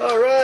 All right.